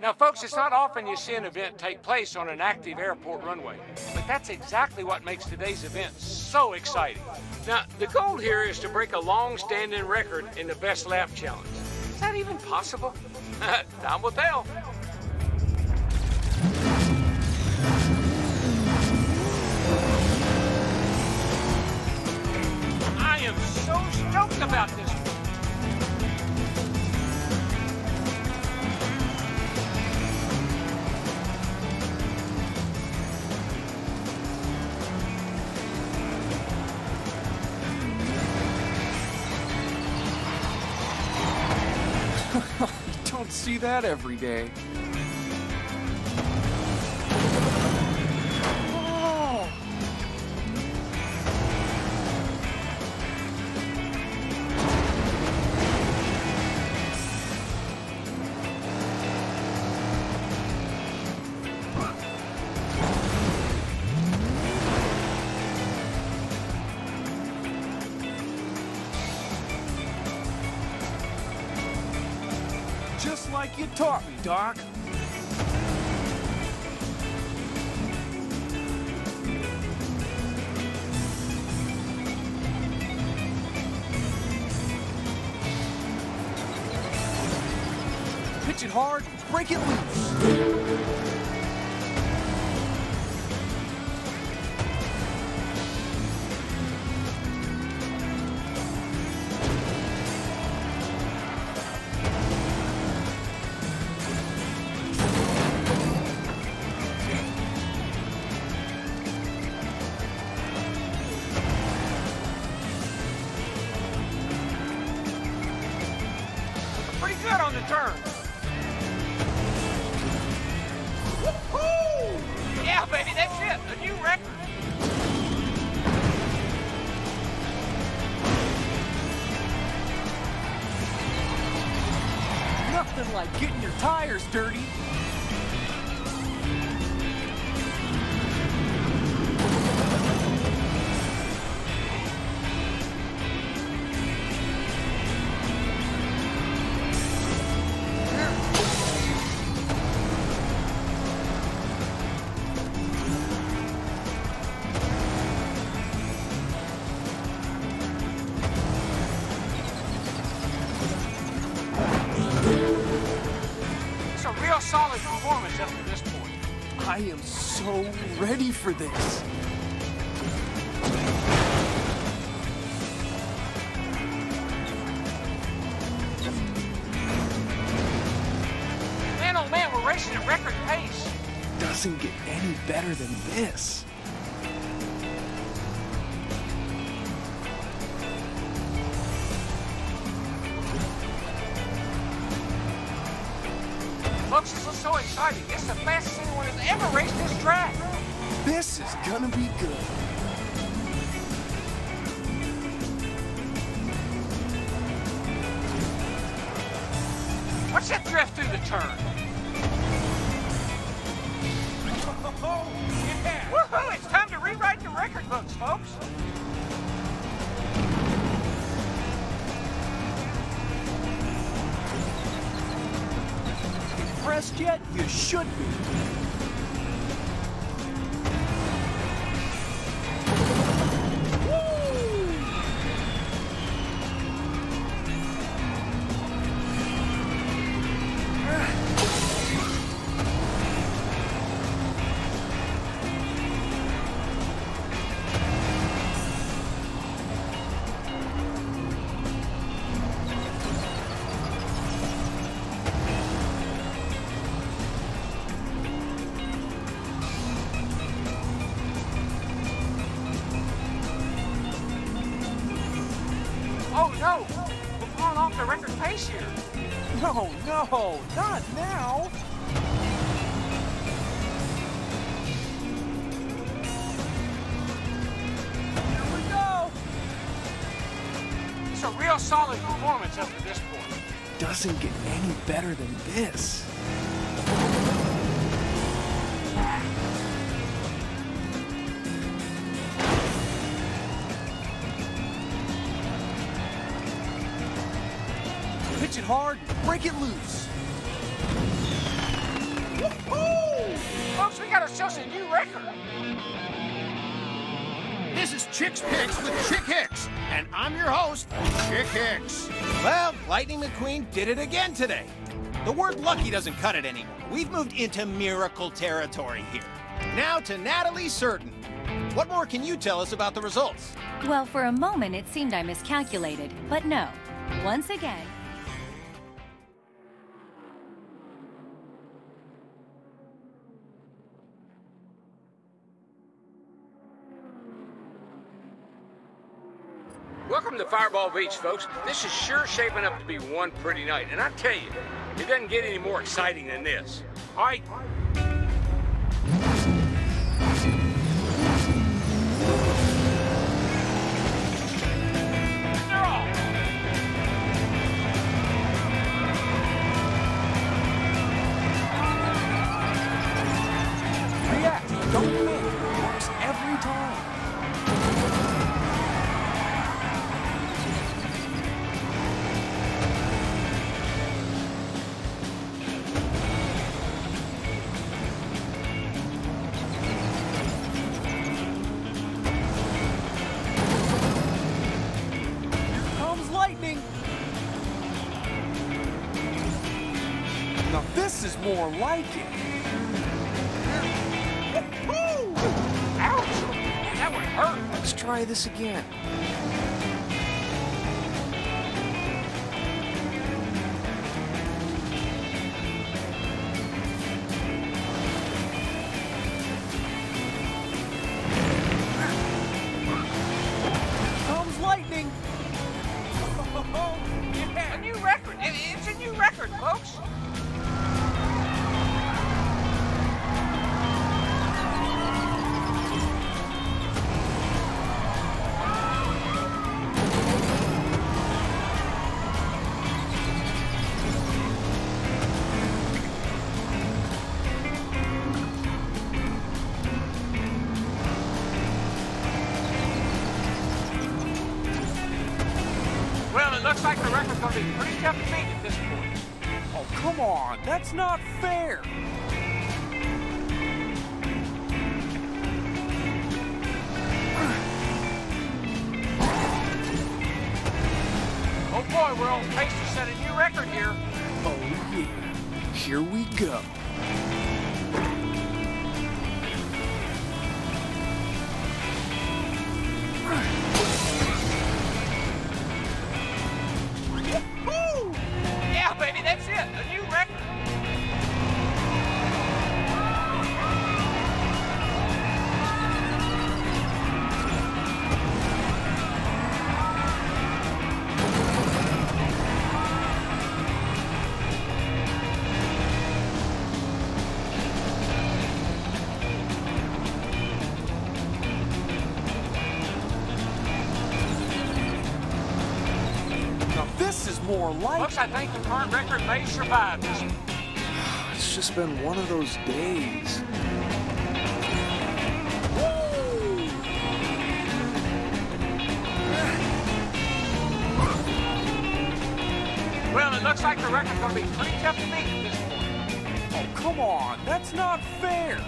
Now, folks, it's not often you see an event take place on an active airport runway, but that's exactly what makes today's event so exciting. Now, the goal here is to break a long-standing record in the best lap challenge. Is that even possible? Time will tell. I am so stoked about this See that every day. Turn. A real solid performance up to this point. I am so ready for this. Man, oh man, we're racing at record pace. Doesn't get any better than this. So exciting. It's the fastest anyone has ever raced this track. This is gonna be good. Watch that drift through the turn. Oh, Woohoo! It's time to rewrite the record books, folks. Impressed yet? You should be. This. Pitch it hard, break it loose. Folks, we got ourselves a new record. This is Chick's Picks with Chick Hicks, and I'm your host, Chick Hicks. Well, Lightning McQueen did it again today. The word lucky doesn't cut it anymore. We've moved into miracle territory here. Now to Natalie Certain. What more can you tell us about the results? Well, for a moment it seemed I miscalculated, but no. Once again, Welcome to Fireball Beach, folks. This is sure shaping up to be one pretty night. And I tell you, it doesn't get any more exciting than this. All right? Like it. Ouch! That one hurt. Let's try this again. That's not more like Looks, I think the current record may survive this. It's just been one of those days. Well, it looks like the record's gonna be pretty tough to beat at this point. Oh, come on. That's not fair.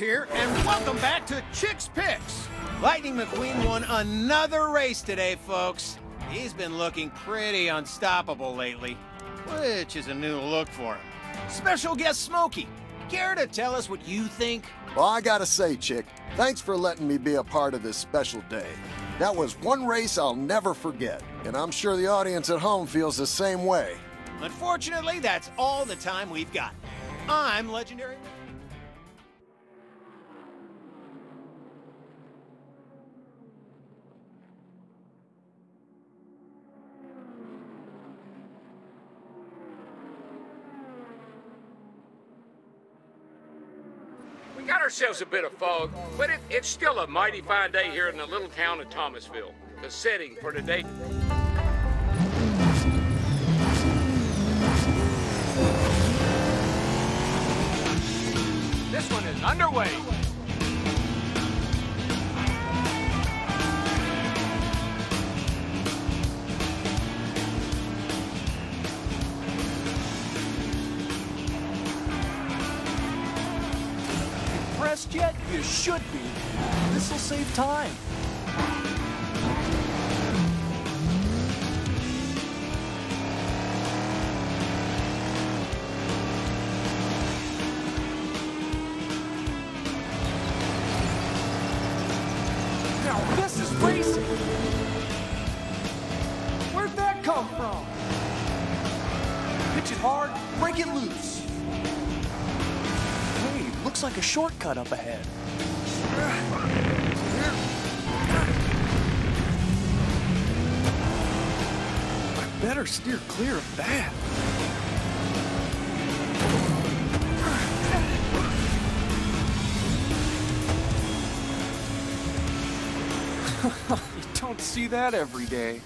Here, and welcome back to Chick's Picks. Lightning McQueen won another race today, folks. He's been looking pretty unstoppable lately, which is a new look for him. Special guest Smokey, care to tell us what you think? Well, I gotta say, Chick, thanks for letting me be a part of this special day. That was one race I'll never forget, and I'm sure the audience at home feels the same way. Unfortunately, that's all the time we've got. I'm legendary. ourselves a bit of fog, but it, it's still a mighty fine day here in the little town of Thomasville. The setting for today. This one is underway. Yet? You should be. This'll save time. A shortcut up ahead. I better steer clear of that. you don't see that every day.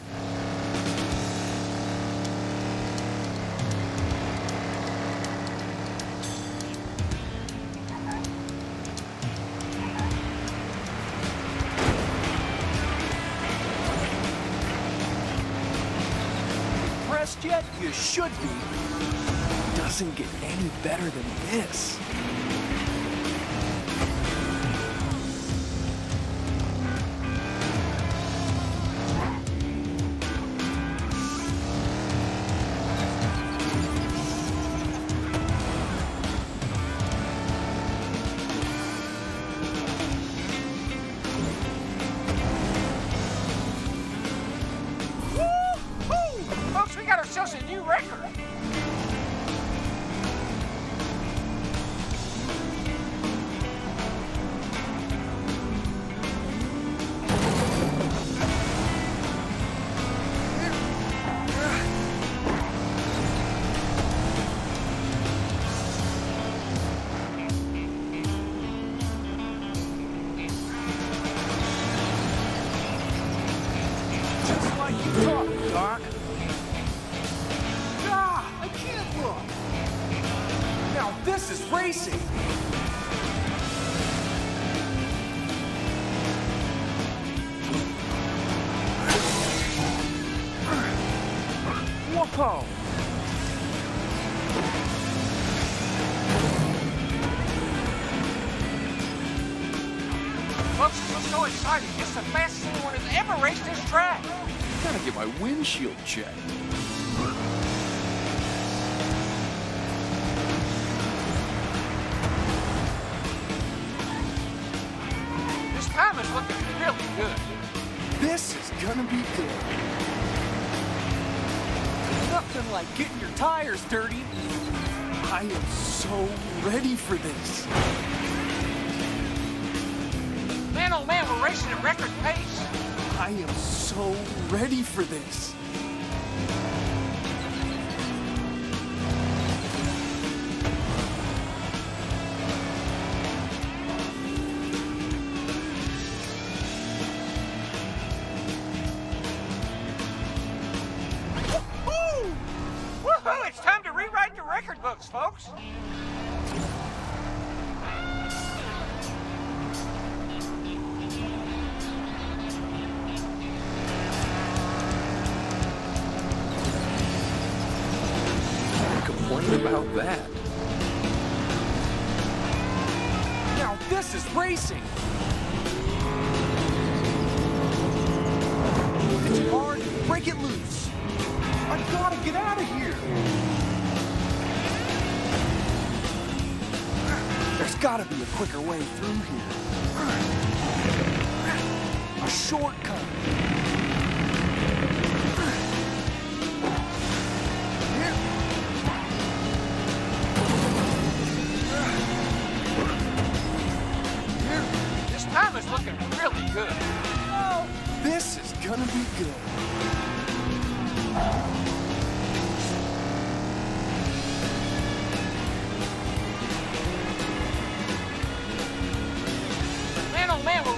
Should be. Doesn't get any better than this. Whoa! Folks, this is so exciting. It's the fastest anyone has ever raced this track. Gotta get my windshield checked. This time is looking really good. This is gonna be good. Nothing like getting your tires dirty. I am so ready for this. Man, oh man, we're racing at record pace. I am so ready for this. About that. Now this is racing. It's hard, break it loose. Gotta be a quicker way through here. A shortcut.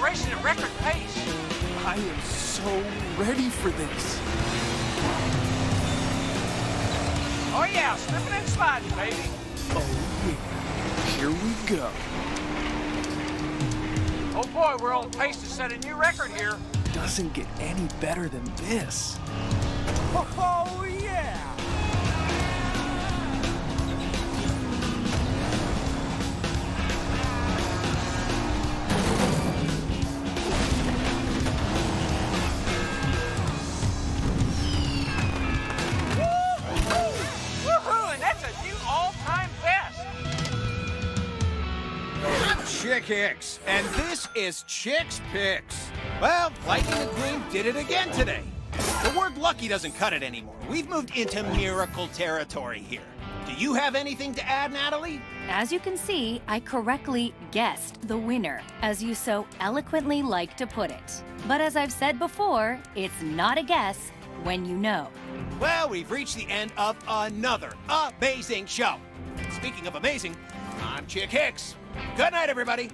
Racing at record pace. I am so ready for this. Oh yeah, slipping and sliding, baby. Oh yeah, here we go. Oh boy, we're on pace to set a new record here. Doesn't get any better than this. Oh, Hicks, and this is Chick's Picks. Well, Lightning McQueen did it again today. The word lucky doesn't cut it anymore. We've moved into miracle territory here. Do you have anything to add, Natalie? As you can see, I correctly guessed the winner, as you so eloquently like to put it. But as I've said before, it's not a guess when you know. Well, we've reached the end of another amazing show. Speaking of amazing, I'm Chick Hicks. Good night, everybody.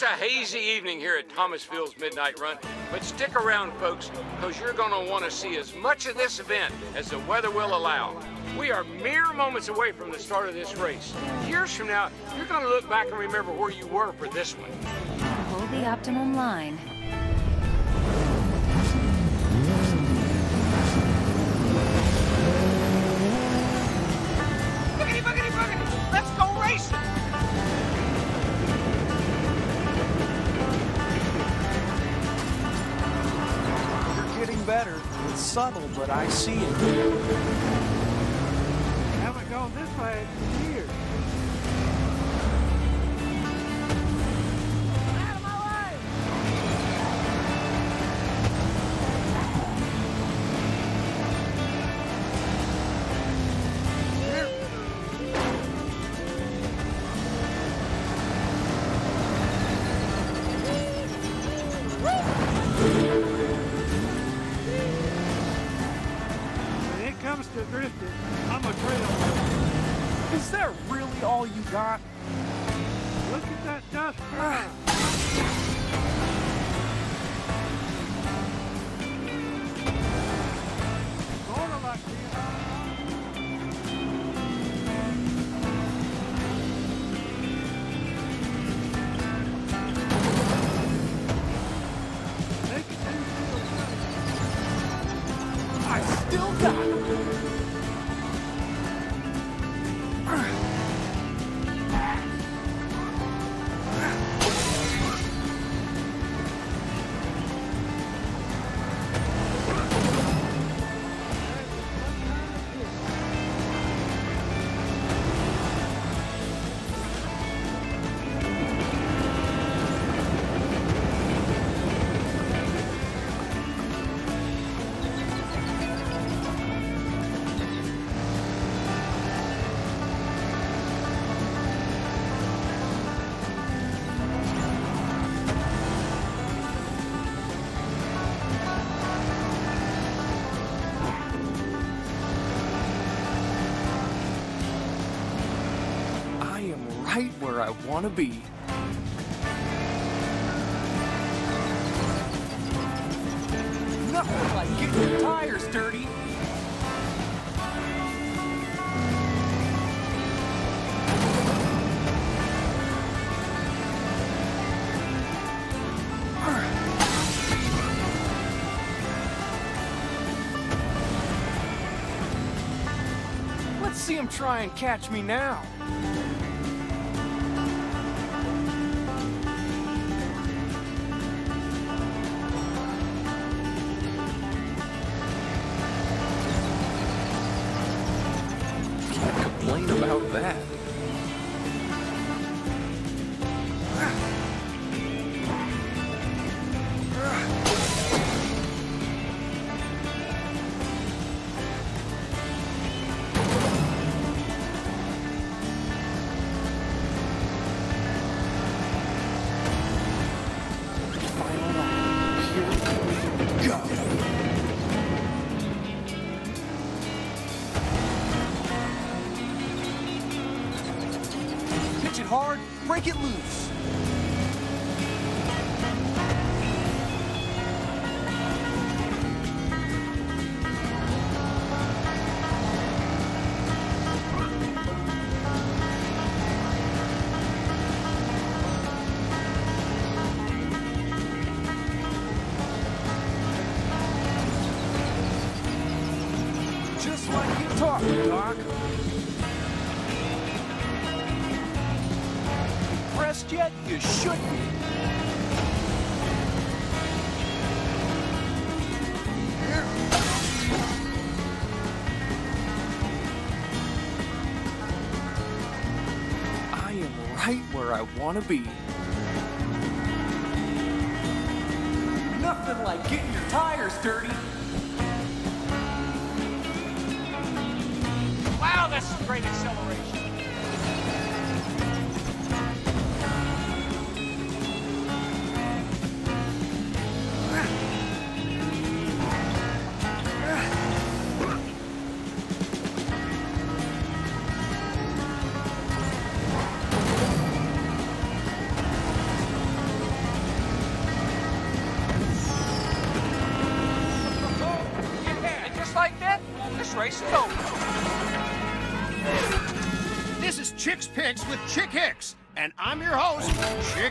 It's a hazy evening here at Thomasville's Midnight Run, but stick around, folks, because you're going to want to see as much of this event as the weather will allow. We are mere moments away from the start of this race. Years from now, you're going to look back and remember where you were for this one. Hold the optimum line. Subtle, but I see it. Haven't gone this way where I want to be. Nothing like getting your tires dirty. Let's see him try and catch me now. hard, break it loose. To be.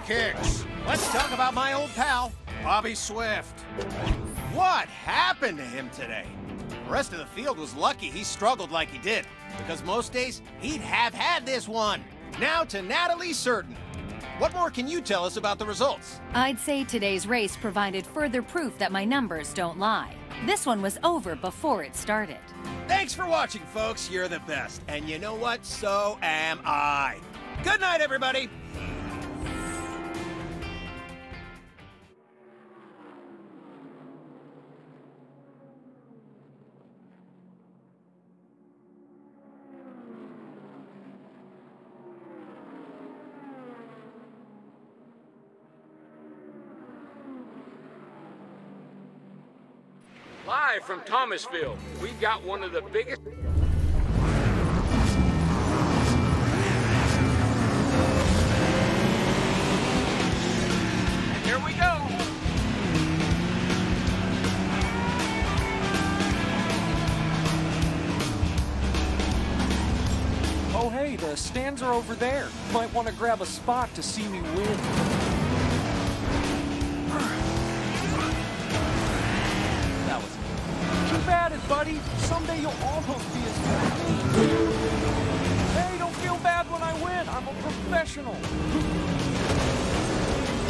Chick Hicks. Let's talk about my old pal, Bobby Swift. What happened to him today? The rest of the field was lucky he struggled like he did, because most days he'd have had this one. Now to Natalie Certain. What more can you tell us about the results? I'd say today's race provided further proof that my numbers don't lie. This one was over before it started. Thanks for watching, folks. You're the best. And you know what? So am I. Good night, everybody. Live from Thomasville, we've got one of the biggest. Here we go. Oh, hey, the stands are over there. Might want to grab a spot to see me win. Buddy. Someday you'll almost be as good as me. Hey, don't feel bad when I win. I'm a professional.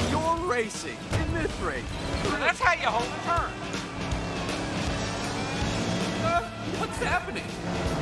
You're racing in this race. That's how you hold a turn. Uh, what's happening?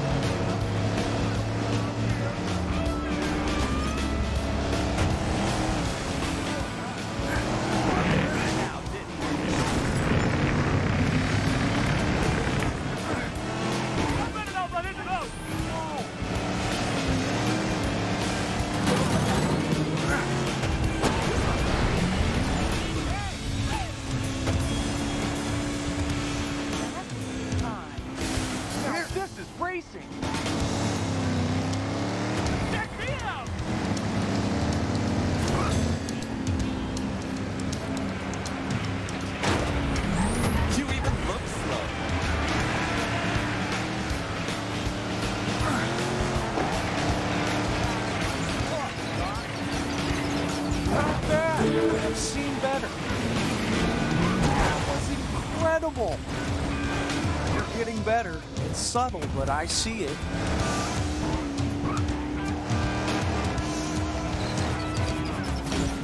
Subtle, but I see it.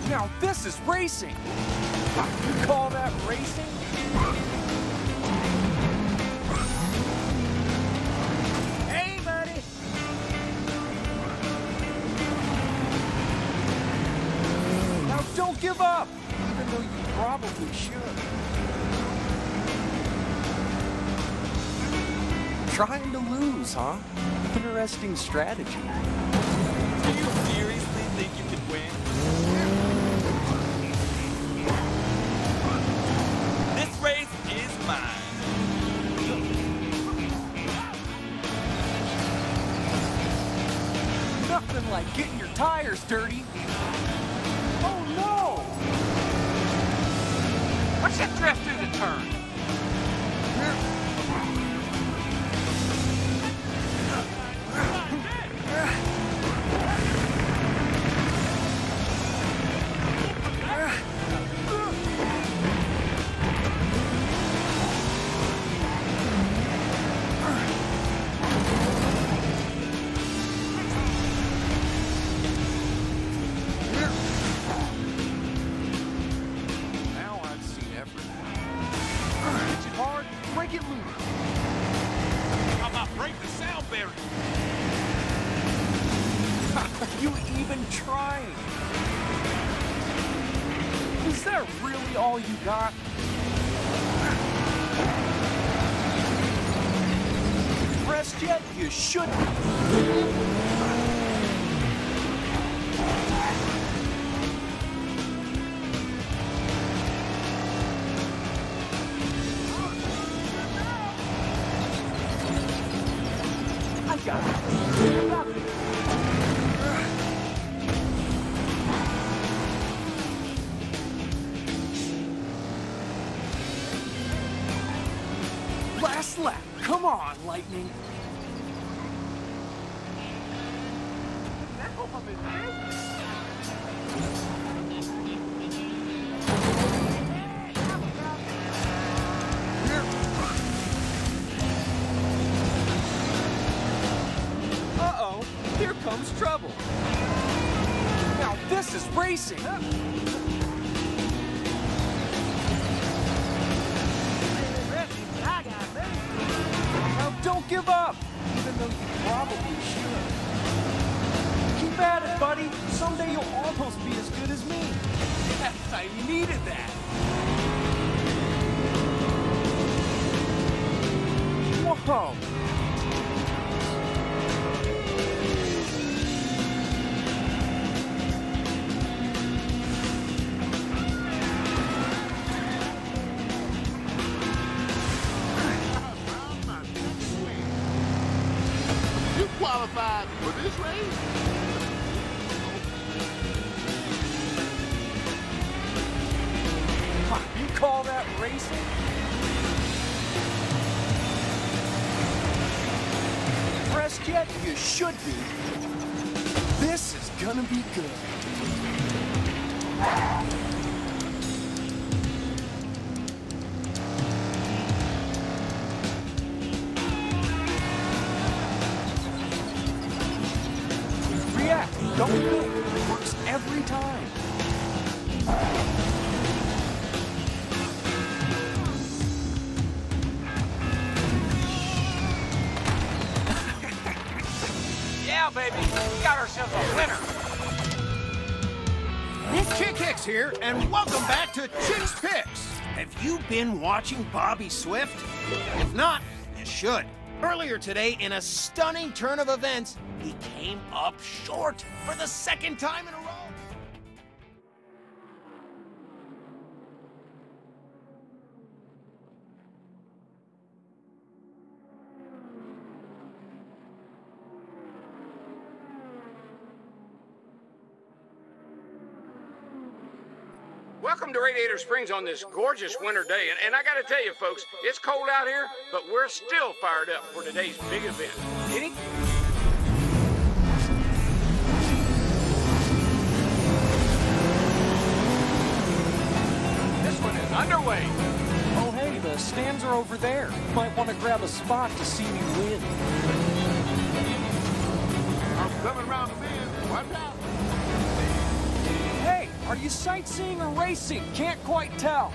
Now this is racing. You call that racing? Hey, buddy. Now don't give up, even though you probably should. Trying to lose, huh? Interesting strategy. Do you seriously think you can win? This race is mine. Nothing like getting your tires dirty. Oh no! Watch that drift through the turn. Is racing. Racing? Pressed yet? You should be. This is gonna be good. Been watching Bobby Swift? If not, you should. Earlier today, in a stunning turn of events, he came up short for the second time in a Welcome to Radiator Springs on this gorgeous winter day. And, and I got to tell you, folks, it's cold out here, but we're still fired up for today's big event. Kenny? This one is underway. Oh, hey, the stands are over there. Might want to grab a spot to see me win. I'm coming around the bend. Watch out. Hey, are you sightseeing or racing? Can't quite tell.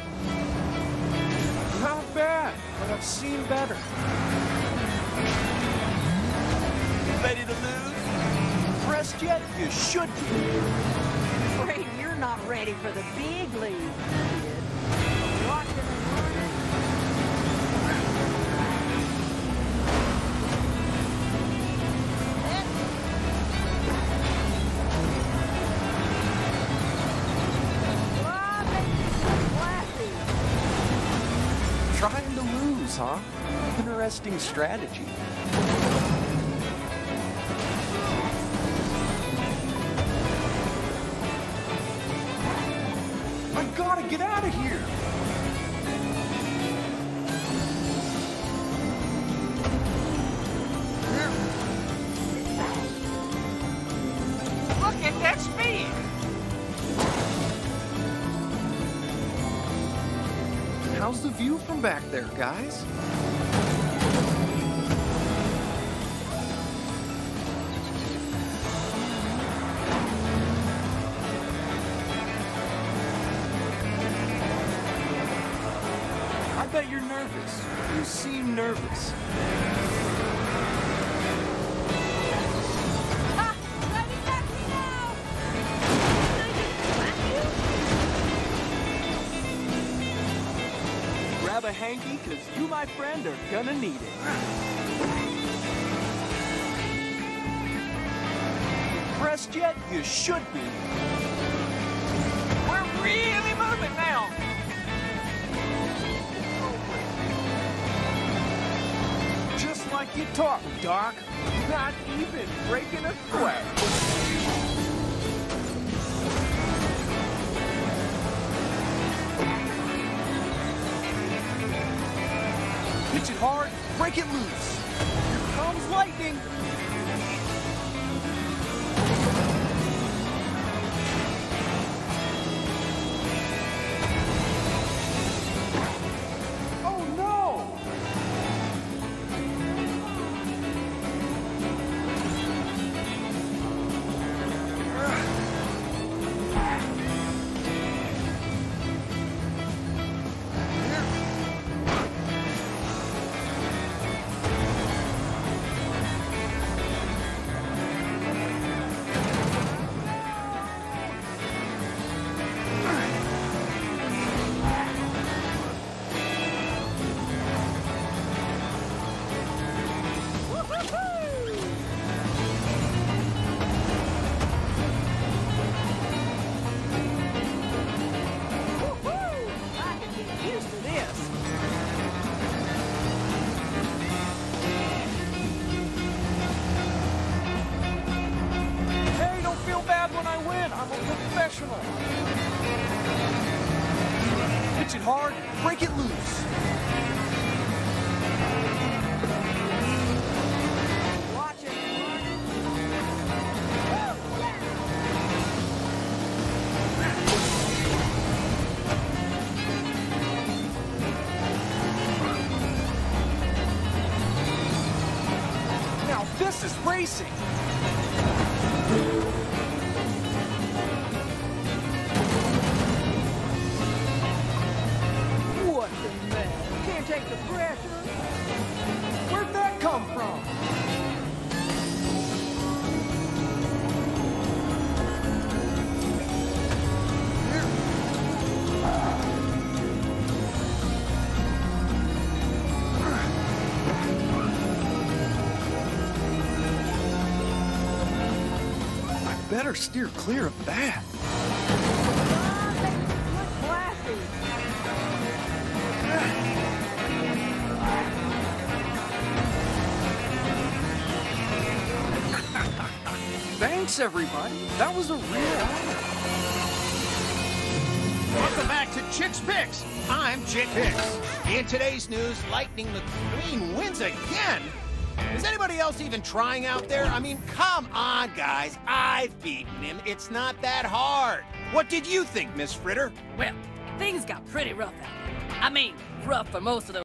Not bad, but I've seen better. Ready to lose? Pressed yet? You should be. Afraid you're not ready for the big league, huh? Interesting strategy. I gotta get out of here! Back there, guys? I bet you're nervous. You seem nervous. Grab a hanky, cause you, my friend, are gonna need it. Impressed yet? You should be. We're really moving now! Just like you me, Doc. Not even breaking a sweat. Hard, break it loose. Here comes lightning. Racing. Better steer clear of that. Thanks, everybody. That was a real honor. Welcome back to Chick's Picks. I'm Chick Hicks. In today's news, Lightning McQueen wins again. Anybody else even trying out there? I mean, come on, guys. I've beaten him. It's not that hard. What did you think, Miss Fritter? Well, things got pretty rough out there. I mean, rough for most of the